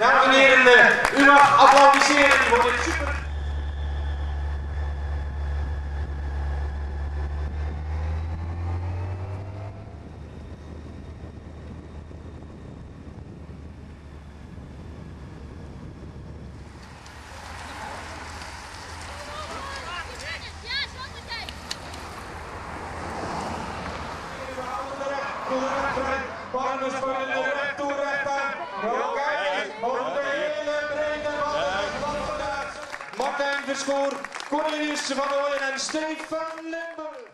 Naar beneden, u mag applaudisseren voor dit super... Barnes, Barnes. Martijn Verschoor, Cornelius van Ooyen en Stefan Limburg.